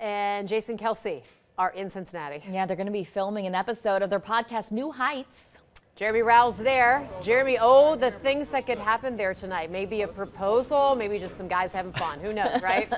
and Jason Kelce are in Cincinnati. Yeah, they're going to be filming an episode of their podcast, New Heights. Jeremy Rauch's there. Jeremy, oh, the things that could happen there tonight. Maybe a proposal, maybe just some guys having fun. Who knows, right?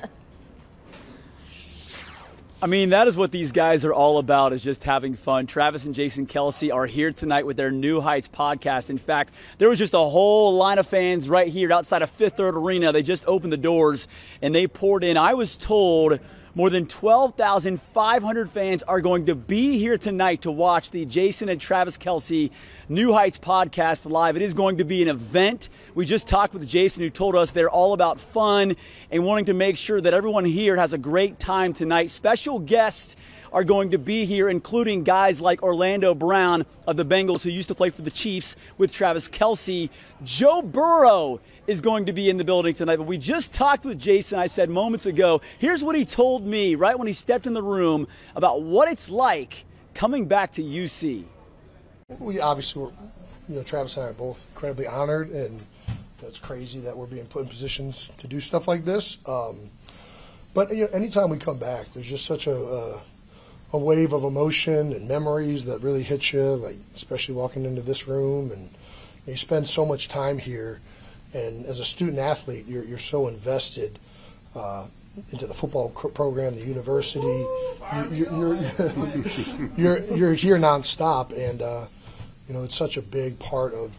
I mean, that is what these guys are all about is just having fun. Travis and Jason Kelce are here tonight with their New Heights podcast. In fact, there was just a whole line of fans right here outside of Fifth Third Arena. They just opened the doors and they poured in. I was told more than 12,500 fans are going to be here tonight to watch the Jason and Travis Kelce New Heights podcast live. It is going to be an event. We just talked with Jason, who told us they're all about fun and wanting to make sure that everyone here has a great time tonight. Special guests are going to be here, including guys like Orlando Brown of the Bengals, who used to play for the Chiefs with Travis Kelce. Joe Burrow is going to be in the building tonight. But we just talked with Jason, I said moments ago. Here's what he told me right when he stepped in the room about what it's like coming back to UC. We obviously were, you know, Travis and I are both incredibly honored, and it's crazy that we're being put in positions to do stuff like this. Um, but you know, anytime we come back, there's just such a, a a wave of emotion and memories that really hit you, like especially walking into this room and you spend so much time here. And as a student athlete, you're, you're so invested uh, into the football program, the university. You, are you're, you're, you're, here nonstop, and uh, you know it's such a big part of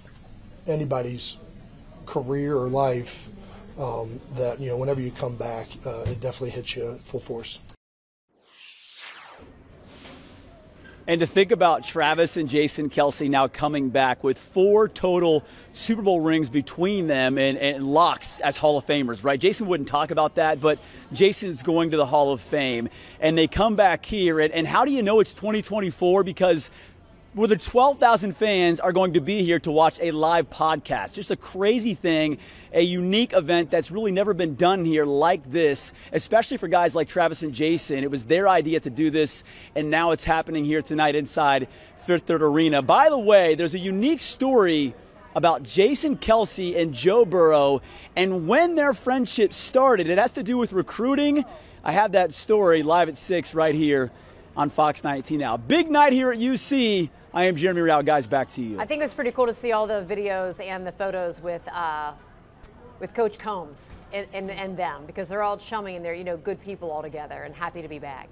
anybody's career or life um, that you know whenever you come back, uh, it definitely hits you full force. And to think about Travis and Jason Kelce now coming back with four total Super Bowl rings between them and, and locks as Hall of Famers, right? Jason wouldn't talk about that, but Jason's going to the Hall of Fame. And they come back here. And, and how do you know it's 2024? Because more than 12,000 fans are going to be here to watch a live podcast. Just a crazy thing, a unique event that's really never been done here like this, especially for guys like Travis and Jason. It was their idea to do this, and now it's happening here tonight inside Fifth Third Arena. By the way, there's a unique story about Jason Kelce and Joe Burrow and when their friendship started. It has to do with recruiting. I have that story live at 6 right here on Fox 19 now. Big night here at UC. I am Jeremy Rauch. Guys, back to you. I think it was pretty cool to see all the videos and the photos with uh, with Coach Coombs and, and, and them because they're all chummy and they're you know good people all together and happy to be back.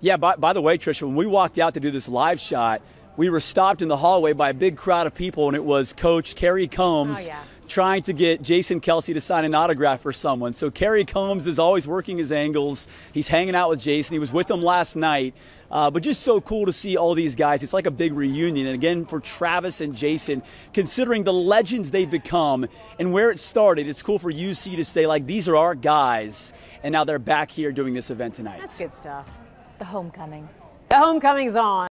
Yeah. By, by the way, Trisha, when we walked out to do this live shot, we were stopped in the hallway by a big crowd of people, and it was Coach Kerry Coombs. Oh, yeah trying to get Jason Kelce to sign an autograph for someone. So Kerry Coombs is always working his angles. He's hanging out with Jason. He was with him last night. Uh, but just so cool to see all these guys. It's like a big reunion. And again, for Travis and Jason, considering the legends they've become and where it started, it's cool for UC to say, like, these are our guys. And now they're back here doing this event tonight. That's good stuff. The homecoming. The homecoming's on.